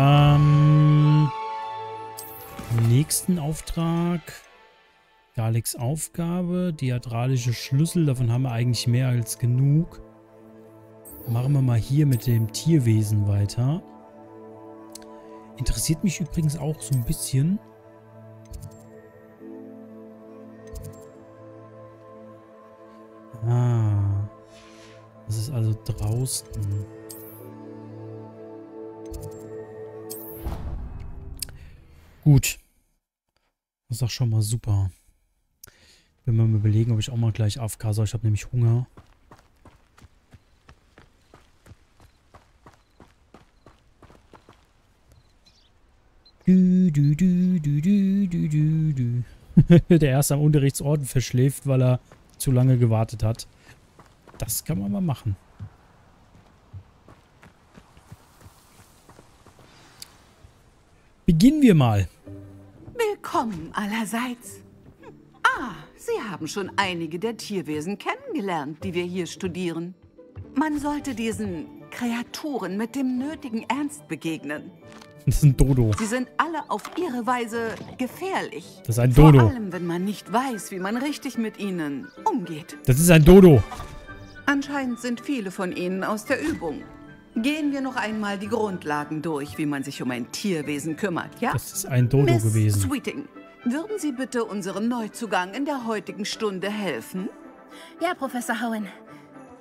Ähm, nächsten Auftrag. Galex Aufgabe. Diadralische Schlüssel. Davon haben wir eigentlich mehr als genug. Machen wir mal hier mit dem Tierwesen weiter. Interessiert mich übrigens auch so ein bisschen. Ah. Das ist also draußen. Gut. Das ist doch schon mal super. Wenn wir mal überlegen, ob ich auch mal gleich AFK soll. Ich habe nämlich Hunger. Du, du, du, du, du, du, du, du. Der erste am Unterrichtsort verschläft, weil er zu lange gewartet hat. Das kann man mal machen. Beginnen wir mal. Willkommen allerseits. Ah, Sie haben schon einige der Tierwesen kennengelernt, die wir hier studieren. Man sollte diesen Kreaturen mit dem nötigen Ernst begegnen. Das ist ein Dodo. Sie sind alle auf ihre Weise gefährlich. Das ist ein Dodo. Vor allem, wenn man nicht weiß, wie man richtig mit ihnen umgeht. Das ist ein Dodo. Anscheinend sind viele von ihnen aus der Übung. Gehen wir noch einmal die Grundlagen durch, wie man sich um ein Tierwesen kümmert, ja? Das ist ein Dodo Miss gewesen. Sweeting, würden Sie bitte unserem Neuzugang in der heutigen Stunde helfen? Ja, Professor Howen.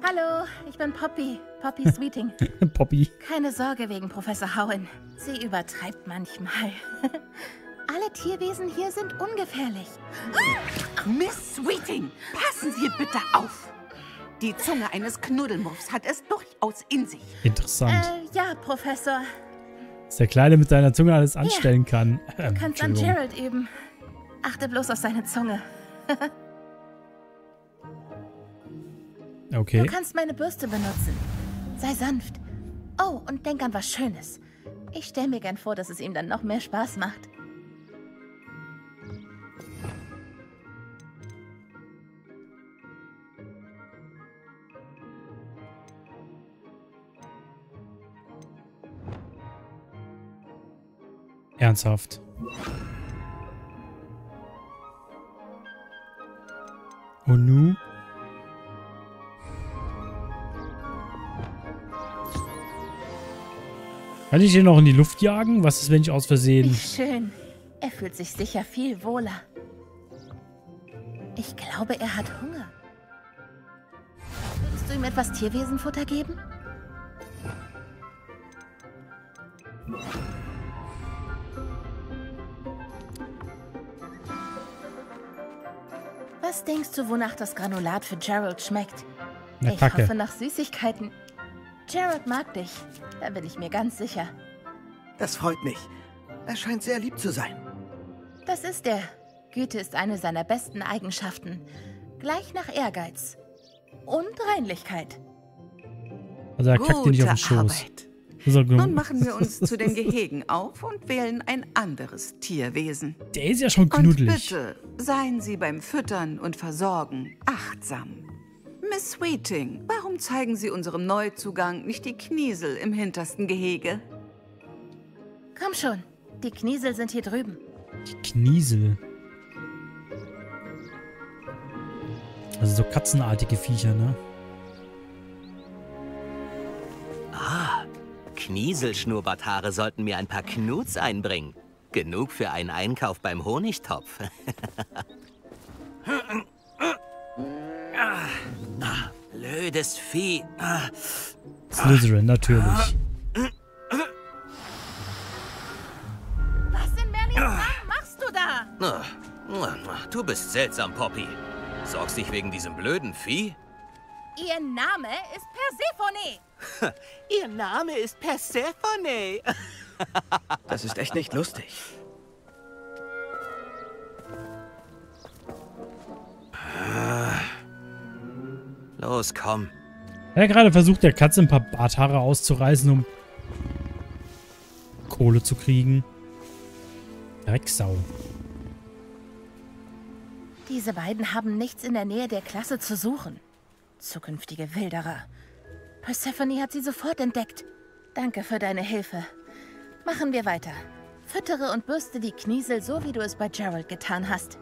Hallo, ich bin Poppy. Poppy Sweeting. Poppy. Keine Sorge wegen Professor Howen. Sie übertreibt manchmal. Alle Tierwesen hier sind ungefährlich. Miss Sweeting, passen Sie bitte auf. Die Zunge eines Knuddelmuffs hat es durchaus in sich. Interessant. Äh, ja, Professor. Dass der Kleine mit seiner Zunge alles anstellen kann. Du kannst an. Gerald üben. Achte bloß auf seine Zunge. Du Okay. kannst meine Bürste benutzen. Sei sanft. Oh, und denk an was Schönes. Ich stelle mir gern vor, dass es ihm dann noch mehr Spaß macht. Ernsthaft. Und nu? Kann ich den noch in die Luft jagen? Was ist, wenn ich aus Wie Versehen... schön. Er fühlt sich sicher viel wohler. Ich glaube, er hat Hunger. Würdest du ihm etwas Tierwesenfutter geben? Was denkst du, wonach das Granulat für Gerald schmeckt? Na, ich Kacke. hoffe nach Süßigkeiten. Gerald mag dich. Da bin ich mir ganz sicher. Das freut mich. Er scheint sehr lieb zu sein. Das ist er. Güte ist eine seiner besten Eigenschaften. Gleich nach Ehrgeiz. Und Reinlichkeit. Also er kackt dir nicht auf den Schoß. Arbeit. Nun machen wir uns zu den Gehegen auf und wählen ein anderes Tierwesen. Der ist ja schon Und knuddelig. bitte seien Sie beim Füttern und Versorgen achtsam. Miss Sweeting, warum zeigen Sie unserem Neuzugang nicht die Kniesel im hintersten Gehege? Komm schon. Die Kniesel sind hier drüben. Kniesel. Also so katzenartige Viecher, ne? Knieselschnurrbarthaare sollten mir ein paar Knuts einbringen. Genug für einen Einkauf beim Honigtopf. Ah, Blödes Vieh. Ah, Slytherin, natürlich. Was in Merlins Namen machst du da? Du bist seltsam, Poppy. Sorgst dich wegen diesem blöden Vieh? Ihr Name ist Persephone. Ihr Name ist Persephone. Das ist echt nicht lustig. Los, komm. Er hat gerade versucht, der Katze ein paar Barthaare auszureißen, um Kohle zu kriegen. Drecksau. Diese beiden haben nichts in der Nähe der Klasse zu suchen. Zukünftige Wilderer. Persephone hat sie sofort entdeckt. Danke für deine Hilfe. Machen wir weiter. Füttere und bürste die Kniesel so, wie du es bei Gerald getan hast.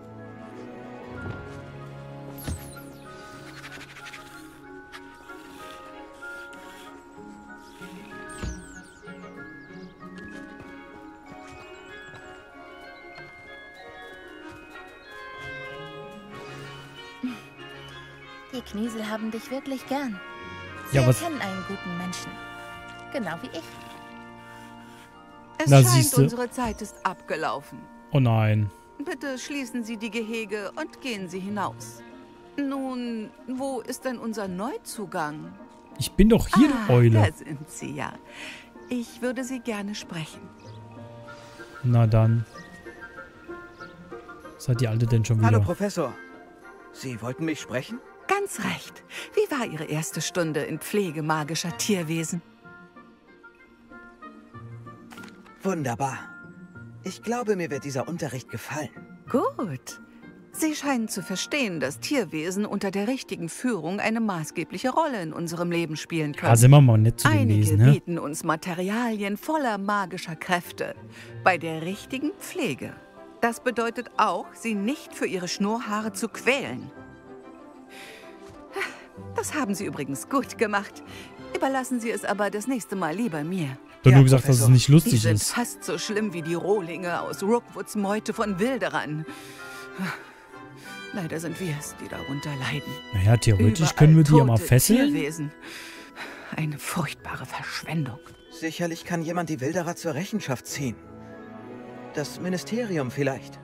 Haben dich wirklich gern. Sie Ja, was- erkennen einen guten Menschen. Genau wie ich. Es Na, scheint, siehste. unsere Zeit ist abgelaufen. Oh nein. Bitte schließen Sie die Gehege und gehen Sie hinaus. Nun, wo ist denn unser Neuzugang? Ich bin doch hier, ah, Eule. Da sind Sie ja. Ich würde Sie gerne sprechen. Na dann. Was hat die Alte denn schon Hallo, wieder? Professor. Sie wollten mich sprechen? Ganz recht. Wie war Ihre erste Stunde in Pflege magischer Tierwesen? Wunderbar. Ich glaube, mir wird dieser Unterricht gefallen. Gut. Sie scheinen zu verstehen, dass Tierwesen unter der richtigen Führung eine maßgebliche Rolle in unserem Leben spielen können. Ah, sind wir mal nett zu den Einige Wesen, ne? bieten uns Materialien voller magischer Kräfte bei der richtigen Pflege. Das bedeutet auch, sie nicht für ihre Schnurrhaare zu quälen. Das haben Sie übrigens gut gemacht. Überlassen Sie es aber das nächste Mal lieber mir. Doch Ja, nur gesagt, dass es Professor. nicht Die lustig sind ist. fast so schlimm wie die Rohlinge aus Rookwoods Meute von Wilderern. Leider sind wir es, die darunter leiden. Naja, theoretisch Überall können wir die ja mal fesseln. Tierwesen. Eine furchtbare Verschwendung. Sicherlich kann jemand die Wilderer zur Rechenschaft ziehen. Das Ministerium vielleicht.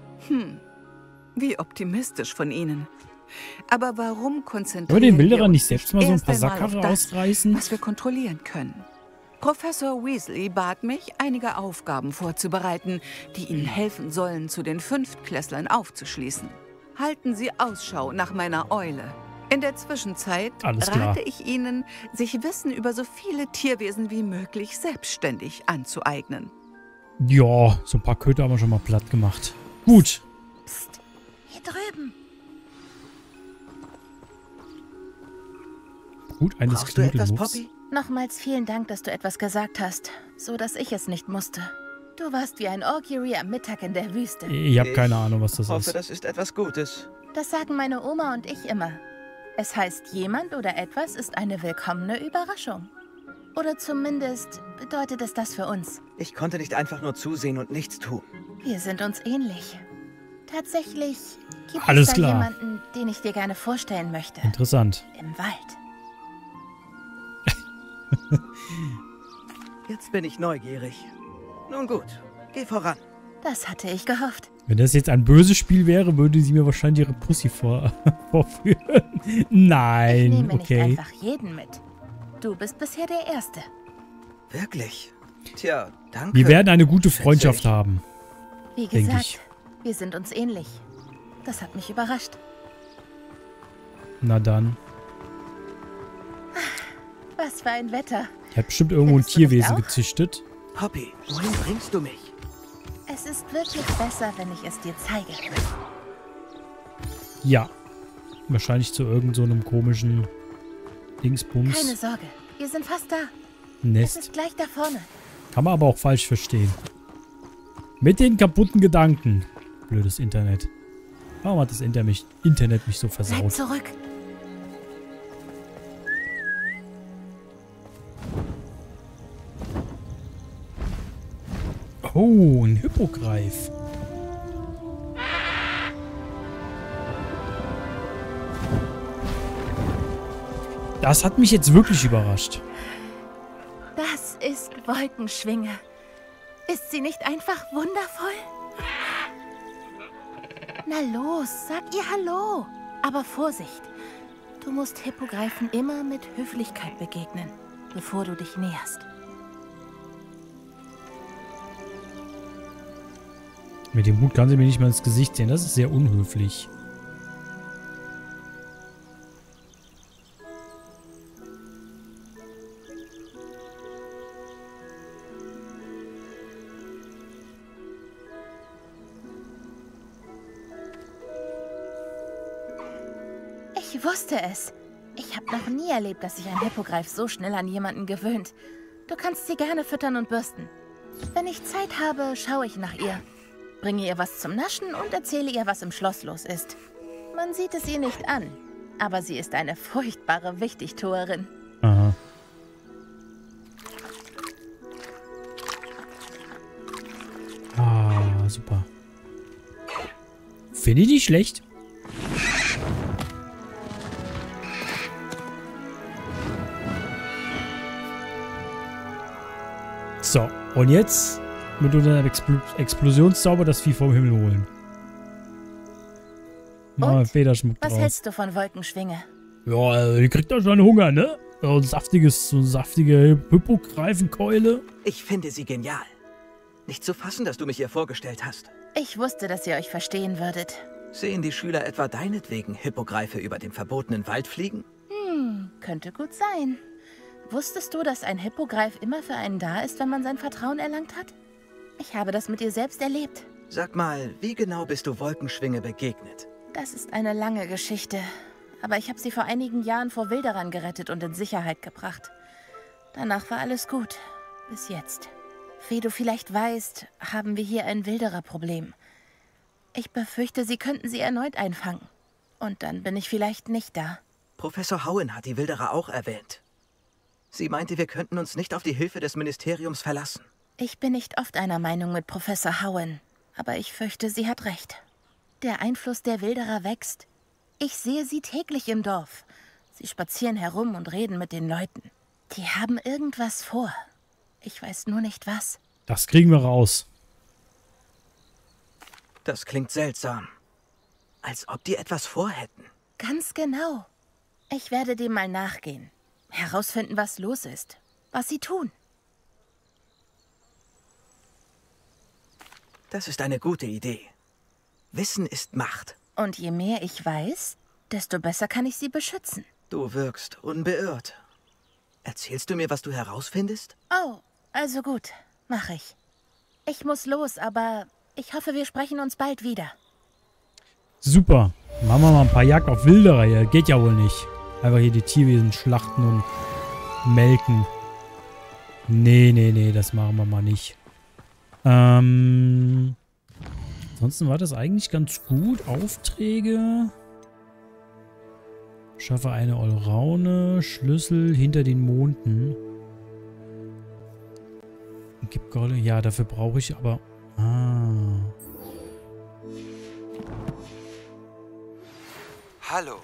Wie optimistisch von Ihnen. Aber warum konzentrieren wir den wir Wilderer uns nicht selbst mal so ein paar das, ausreißen? was wir kontrollieren können? Professor Weasley bat mich, einige Aufgaben vorzubereiten, die Ihnen helfen sollen, zu den Fünftklässlern aufzuschließen. Halten Sie Ausschau nach meiner Eule. In der Zwischenzeit rate ich Ihnen, sich Wissen über so viele Tierwesen wie möglich selbstständig anzueignen. Ja, so ein paar Köter haben wir schon mal platt gemacht. Gut. Psst, hier drüben. Gut, eines Brauchst du etwas. Poppy? Nochmals vielen Dank, dass du etwas gesagt hast, so dass ich es nicht musste. Du warst wie ein Orkiri am Mittag in der Wüste. Ich habe keine Ich Ahnung, was das hoffe, ist. das ist etwas Gutes. Das sagen meine Oma und ich immer. Es heißt, jemand oder etwas ist eine willkommene Überraschung. Oder zumindest bedeutet es das für uns. Ich konnte nicht einfach nur zusehen und nichts tun. Wir sind uns ähnlich. Tatsächlich gibt Alles es da klar. jemanden, den ich dir gerne vorstellen möchte. Interessant. Im Wald. Jetzt bin ich neugierig. Nun gut, geh voran. Das hatte ich gehofft. Wenn das jetzt ein böses Spiel wäre, würde sie mir wahrscheinlich ihre Pussy vor vorführen. Ich Nein, nehme nicht okay. einfach jeden mit. Du bist bisher der Erste. Wirklich? Tja, danke. Wir werden eine gute Freundschaft ich. haben. Wie gesagt, ich. wir sind uns ähnlich. Das hat mich überrascht. Na dann. Was für ein Wetter. Ich habe bestimmt irgendwo ein Findest nicht Tierwesen gezüchtet. Poppy, wohin bringst du mich? Es ist wirklich besser, wenn ich es dir zeige. Ja. Wahrscheinlich zu irgendeinem so komischen Dingsbums. Keine Sorge, wir sind fast da. Es Nest. ist gleich da vorne. Kann man aber auch falsch verstehen. Mit den kaputten Gedanken. Blödes Internet. Warum hat das Inter mich, Internet mich so Bleib versaut? zurück. Oh, ein Hippogreif. Das hat mich jetzt wirklich überrascht. Das ist Wolkenschwinge. Ist sie nicht einfach wundervoll? Na los, sag ihr Hallo. Aber Vorsicht. Du musst Hippogreifen immer mit Höflichkeit begegnen, bevor du dich näherst. Mit dem Hut kann sie mir nicht mal ins Gesicht sehen. Das ist sehr unhöflich. Ich wusste es. Ich habe noch nie erlebt, dass sich ein Hippogreif so schnell an jemanden gewöhnt. Du kannst sie gerne füttern und bürsten. Wenn ich Zeit habe, schaue ich nach ihr. Bringe ihr was zum Naschen und erzähle ihr, was im Schloss los ist. Man sieht es ihr nicht an, aber sie ist eine furchtbare Wichtigtuerin. Aha. Ah, super. Finde ich nicht schlecht. So, und jetzt mit unserem Expl Explosionszauber das Vieh vom Himmel holen. Mal Und? Federschmuck Was drauf. hältst du von Wolkenschwinge? Ja, also, die kriegt doch schon Hunger, ne? So ein saftiges, so eine saftige Hippogreifenkeule. Ich finde sie genial. Nicht zu fassen, dass du mich ihr vorgestellt hast. Ich wusste, dass ihr euch verstehen würdet. Sehen die Schüler etwa deinetwegen Hippogreife über den verbotenen Wald fliegen? Könnte gut sein. Wusstest du, dass ein Hippogreif immer für einen da ist, wenn man sein Vertrauen erlangt hat? Ich habe das mit ihr selbst erlebt. Sag mal, wie genau bist du Wolkenschwinge begegnet? Das ist eine lange Geschichte. Aber ich habe sie vor einigen Jahren vor Wilderern gerettet und in Sicherheit gebracht. Danach war alles gut. Bis jetzt. Wie du vielleicht weißt, haben wir hier ein Wildererproblem. Ich befürchte, sie könnten sie erneut einfangen. Und dann bin ich vielleicht nicht da. Professor Howen hat die Wilderer auch erwähnt. Sie meinte, wir könnten uns nicht auf die Hilfe des Ministeriums verlassen. Ich bin nicht oft einer Meinung mit Professor Howen, aber ich fürchte, sie hat recht. Der Einfluss der Wilderer wächst. Ich sehe sie täglich im Dorf. Sie spazieren herum und reden mit den Leuten. Die haben irgendwas vor. Ich weiß nur nicht was. Das kriegen wir raus. Das klingt seltsam. Als ob die etwas vorhätten. Ganz genau. Ich werde dem mal nachgehen. Herausfinden, was los ist. Was sie tun. Das ist eine gute Idee. Wissen ist Macht. Und je mehr ich weiß, desto besser kann ich sie beschützen. Du wirkst unbeirrt. Erzählst du mir, was du herausfindest? Oh, also gut. Mach ich. Ich muss los, aber ich hoffe, wir sprechen uns bald wieder. Super. Machen wir mal ein paar Jagd auf Wilderer hier. Geht ja wohl nicht. Einfach hier die Tierwesen schlachten und melken. Nee, nee, nee, das machen wir mal nicht. Ähm. Ansonsten war das eigentlich ganz gut. Aufträge. Schaffe eine Allraune. Schlüssel hinter den Monden. Gib Golle. Ja, dafür brauche ich aber. Ah. Hallo.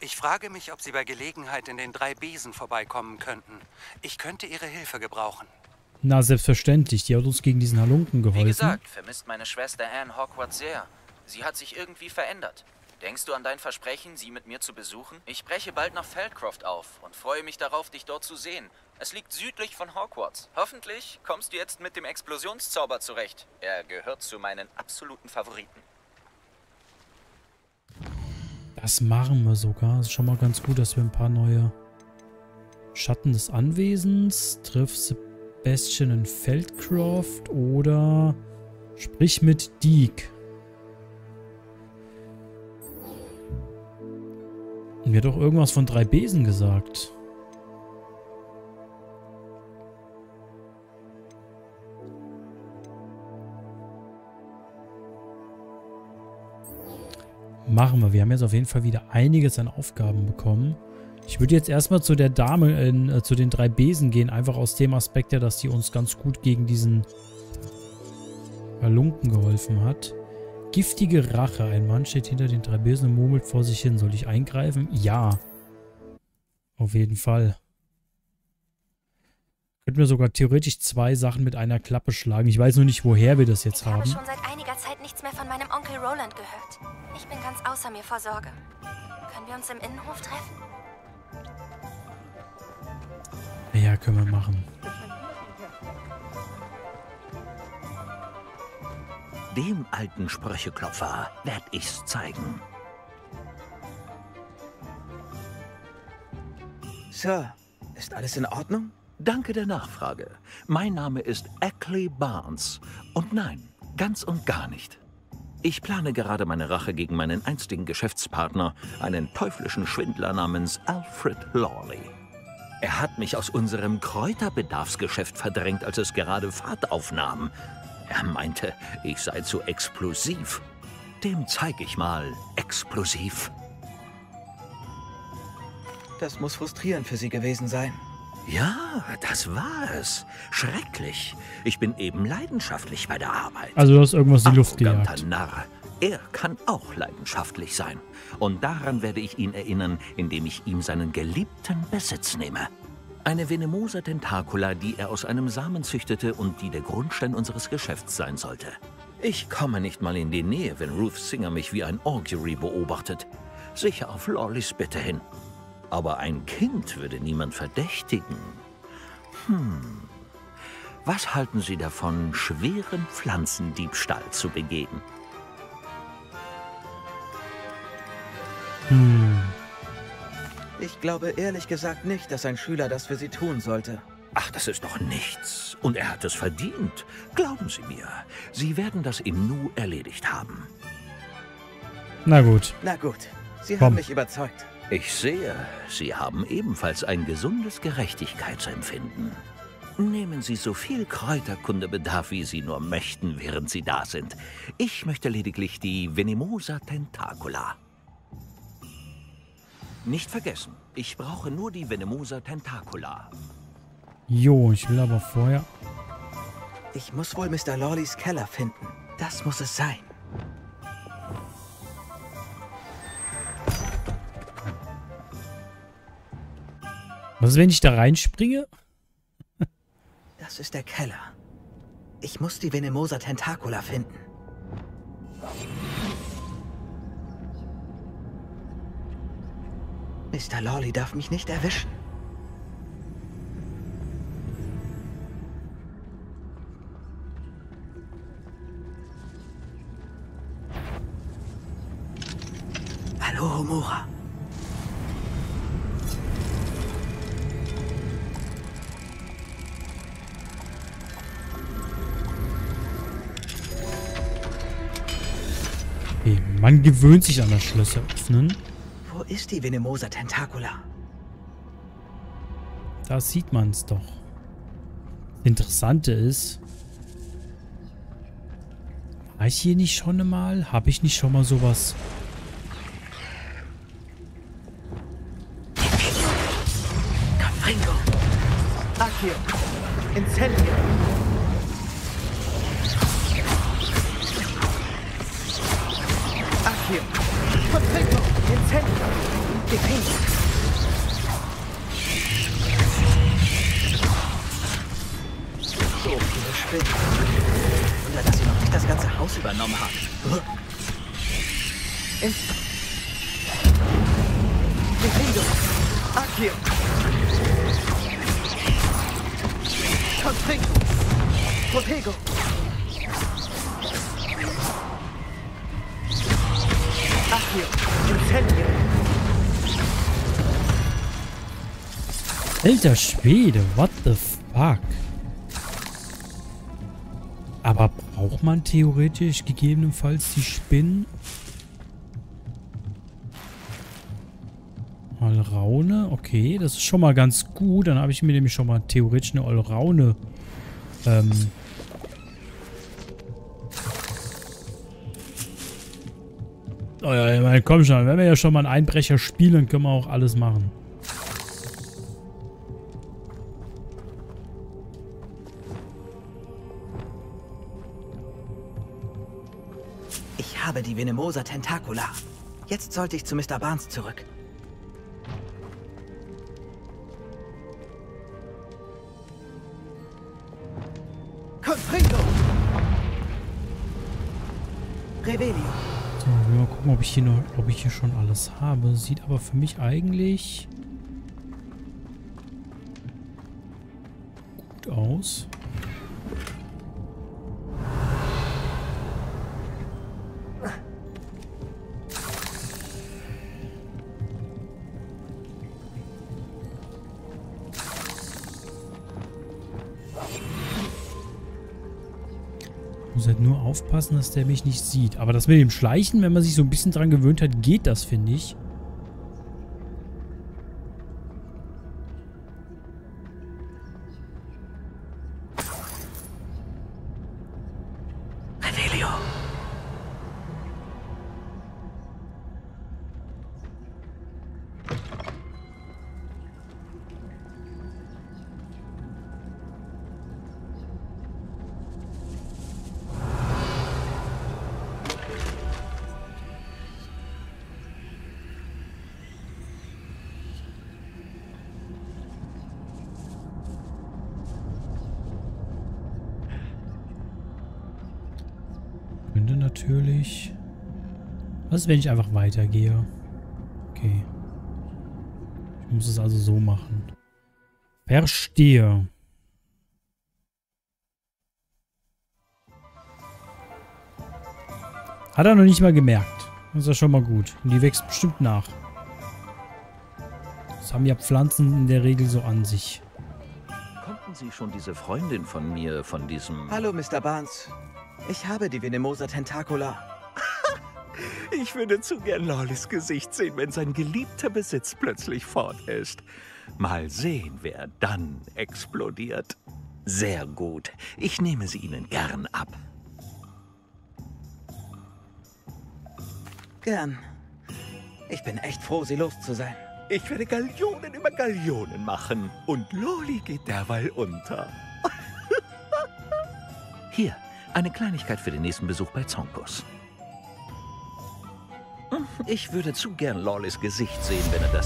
Ich frage mich, ob Sie bei Gelegenheit in den drei Besen vorbeikommen könnten. Ich könnte Ihre Hilfe gebrauchen. Na, selbstverständlich. Die hat uns gegen diesen Halunken geholfen. Wie gesagt, vermisst meine Schwester Anne Hogwarts sehr. Sie hat sich irgendwie verändert. Denkst du an dein Versprechen, sie mit mir zu besuchen? Ich breche bald nach Feldcroft auf und freue mich darauf, dich dort zu sehen. Es liegt südlich von Hogwarts. Hoffentlich kommst du jetzt mit dem Explosionszauber zurecht. Er gehört zu meinen absoluten Favoriten. Das machen wir sogar. Ist schon mal ganz gut, dass wir ein paar neue Schatten des Anwesens, triff Sebastian in Feldcroft oder sprich mit Deek. Mir doch irgendwas von drei Besen gesagt. Machen wir. Wir haben jetzt auf jeden Fall wieder einiges an Aufgaben bekommen. Ich würde jetzt erstmal zu der Dame, in, äh, zu den drei Besen gehen. Einfach aus dem Aspekt her, dass die uns ganz gut gegen diesen Halunken geholfen hat. Giftige Rache. Ein Mann steht hinter den drei Besen und murmelt vor sich hin. Soll ich eingreifen? Ja. Auf jeden Fall. Könnten wir sogar theoretisch zwei Sachen mit einer Klappe schlagen. Ich weiß nur nicht, woher wir das jetzt Ich habe haben. schon seit einiger Zeit nichts mehr von meinem Onkel Roland gehört. Ich bin ganz außer mir vor Sorge. Können wir uns im Innenhof treffen? Ja, können wir machen. Dem alten Sprücheklopfer werd ich's zeigen. Sir, ist alles in Ordnung? Danke der Nachfrage. Mein Name ist Ackley Barnes. Und nein, ganz und gar nicht. Ich plane gerade meine Rache gegen meinen einstigen Geschäftspartner, einen teuflischen Schwindler namens Alfred Lawley. Er hat mich aus unserem Kräuterbedarfsgeschäft verdrängt, als es gerade Fahrt aufnahm. Er meinte, ich sei zu explosiv. Dem zeig ich mal explosiv. Das muss frustrierend für Sie gewesen sein. Ja, das war es. Schrecklich. Ich bin eben leidenschaftlich bei der Arbeit. Also du hast irgendwas in die Luft gejagt. Narr. Er kann auch leidenschaftlich sein. Und daran werde ich ihn erinnern, indem ich ihm seinen geliebten Besitz nehme. Eine Venemosa Tentacula, die er aus einem Samen züchtete und die der Grundstein unseres Geschäfts sein sollte. Ich komme nicht mal in die Nähe, wenn Ruth Singer mich wie ein Augury beobachtet. Sicher auf Lawleys Bitte hin. Aber ein Kind würde niemand verdächtigen. Hm. Was halten Sie davon, schweren Pflanzendiebstahl zu begehen? Hm. Ich glaube ehrlich gesagt nicht, dass ein Schüler das für Sie tun sollte. Ach, das ist doch nichts. Und er hat es verdient. Glauben Sie mir. Sie werden das im Nu erledigt haben. Na gut. Na gut, Sie Komm. haben mich überzeugt. Ich sehe, Sie haben ebenfalls ein gesundes Gerechtigkeitsempfinden. Nehmen Sie so viel Kräuterkundebedarf, wie Sie nur möchten, während Sie da sind. Ich möchte lediglich die Venemosa Tentacula. Nicht vergessen, ich brauche nur die Venemosa Tentacula. Jo, ich will aber vorher... Ich muss wohl Mr. Lawleys Keller finden. Das muss es sein. Was ist, wenn ich da reinspringe? Das ist der Keller. Ich muss die Venemosa Tentacula finden. Mr. Lawley darf mich nicht erwischen. Hallo, Homura. Man gewöhnt sich an das Schlösser öffnen. Wo ist die Venemosa Tentacula? Da sieht man es doch. Interessante ist... War ich hier nicht schon einmal? Habe ich nicht schon mal sowas... Confringo! Accio! Incendio! Accio! Confringo! Incendio! Defensa! So viele Spinnen. Wunder, dass sie noch nicht das ganze Haus übernommen haben. In Defendo! Accio! Confringo! Protego! Accio! Incendio! Alter Schwede, what the fuck? Aber braucht man theoretisch gegebenenfalls die Spinnen? Allraune, okay, das ist schon mal ganz gut. Dann habe ich mir nämlich schon mal theoretisch eine Allraune ähm, Oh ja, ich meine, komm schon, wenn wir ja schon mal einen Einbrecher spielen, können wir auch alles machen. Ich habe die Venemosa Tentacula. Jetzt sollte ich zu Mr. Barnes zurück. Confringo! Revelio! Gucken, ob ich hier noch, ob ich hier schon alles habe. Sieht aber für mich eigentlich gut aus. Muss halt nur aufpassen, dass der mich nicht sieht. Aber das mit dem Schleichen, wenn man sich so ein bisschen dran gewöhnt hat, geht das, finde ich. Natürlich... Was ist, wenn ich einfach weitergehe? Okay. Ich muss es also so machen. Verstehe. Hat er noch nicht mal gemerkt. Das ist ja schon mal gut. Und die wächst bestimmt nach. Das haben ja Pflanzen in der Regel so an sich. Sie schon diese Freundin von mir, von diesem... Hallo, Mr. Barnes. Ich habe die Venemosa tentacula. Ich würde zu gern Lawlys Gesicht sehen, wenn sein geliebter Besitz plötzlich fort ist. Mal sehen, wer dann explodiert. Sehr gut. Ich nehme sie Ihnen gern ab. Gern. Ich bin echt froh, Sie los zu sein. Ich werde Gallionen über Gallionen machen. Und Loli geht derweil unter. Hier, eine Kleinigkeit für den nächsten Besuch bei Zonkus. Ich würde zu gern Lawlys Gesicht sehen, wenn er das